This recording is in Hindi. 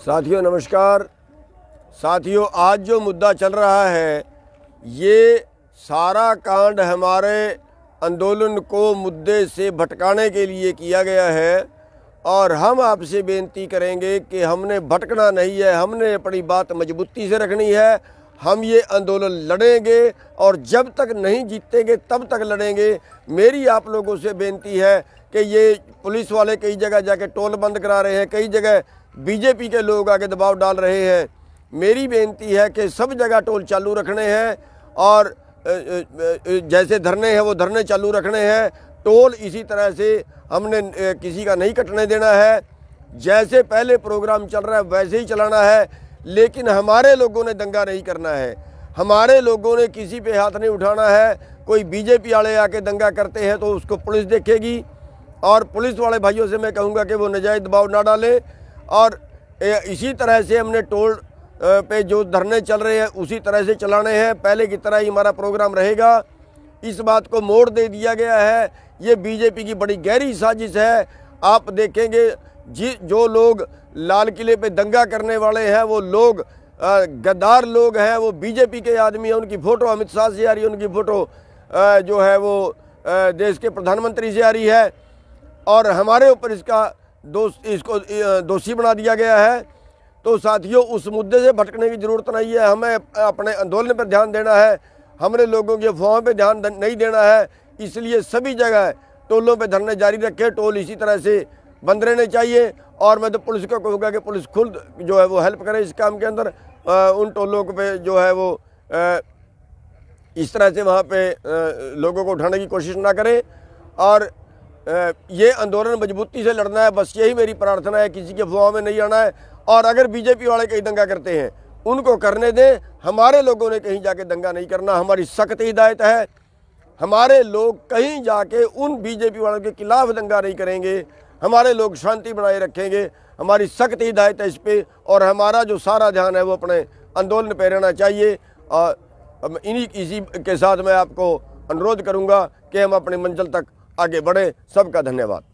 साथियों, नमस्कार। साथियों, आज जो मुद्दा चल रहा है, ये सारा कांड हमारे आंदोलन को मुद्दे से भटकाने के लिए किया गया है और हम आपसे बेनती करेंगे कि हमने भटकना नहीं है, हमने अपनी बात मजबूती से रखनी है, हम ये आंदोलन लड़ेंगे और जब तक नहीं जीतेंगे, तब तक लड़ेंगे। मेरी आप लोगों से बेनती है कि ये पुलिस वाले कई जगह जाके टोल बंद करा रहे हैं, कई जगह बीजेपी के लोग आगे दबाव डाल रहे हैं। मेरी बेनती है कि सब जगह टोल चालू रखने हैं और जैसे धरने हैं, वो धरने चालू रखने हैं। टोल इसी तरह से हमने किसी का नहीं कटने देना है। जैसे पहले प्रोग्राम चल रहा है, वैसे ही चलाना है। लेकिन हमारे लोगों ने दंगा नहीं करना है। हमारे लोगों ने किसी पे हाथ नहीं उठाना है। कोई बीजेपी वाले आके दंगा करते हैं तो उसको पुलिस देखेगी। और पुलिस वाले भाइयों से मैं कहूँगा कि वो नजायज़ दबाव ना डालें। और इसी तरह से हमने टोल पे जो धरने चल रहे हैं, उसी तरह से चलाने हैं। पहले की तरह ही हमारा प्रोग्राम रहेगा। इस बात को मोड़ दे दिया गया है। ये बीजेपी की बड़ी गहरी साजिश है। आप देखेंगे, जी, जो लोग लाल किले पे दंगा करने वाले हैं, वो लोग गद्दार लोग हैं, वो बीजेपी के आदमी हैं। उनकी फ़ोटो अमित शाह से आ रही है, उनकी फ़ोटो जो है वो देश के प्रधानमंत्री से आ रही है। और हमारे ऊपर इसका दोष इसको दोषी बना दिया गया है। तो साथियों, उस मुद्दे से भटकने की ज़रूरत नहीं है। हमें अपने आंदोलन पर ध्यान देना है। हमारे लोगों की अफवाहों पर ध्यान नहीं देना है। इसलिए सभी जगह टोलों पर धरने जारी रखे। टोल इसी तरह से बंद रहने चाहिए। और मैं तो पुलिस को कहूँगा कि पुलिस खुद जो है वो हेल्प करे इस काम के अंदर। उन टोलों पे जो है वो इस तरह से वहाँ पे लोगों को उठाने की कोशिश ना करें। और ये आंदोलन मजबूती से लड़ना है, बस यही मेरी प्रार्थना है, किसी के अफवाह में नहीं आना है। और अगर बीजेपी वाले कहीं दंगा करते हैं, उनको करने दें। हमारे लोगों ने कहीं जाके दंगा नहीं करना, हमारी सख्त हिदायत है। हमारे लोग कहीं जाके उन बीजेपी वालों के खिलाफ दंगा नहीं करेंगे। हमारे लोग शांति बनाए रखेंगे। हमारी सख्त हिदायत है इस पर और हमारा जो सारा ध्यान है, वो अपने आंदोलन पर रहना चाहिए। और इन्हीं इसी के साथ मैं आपको अनुरोध करूँगा कि हम अपनी मंजिल तक आगे बढ़ें। सबका धन्यवाद।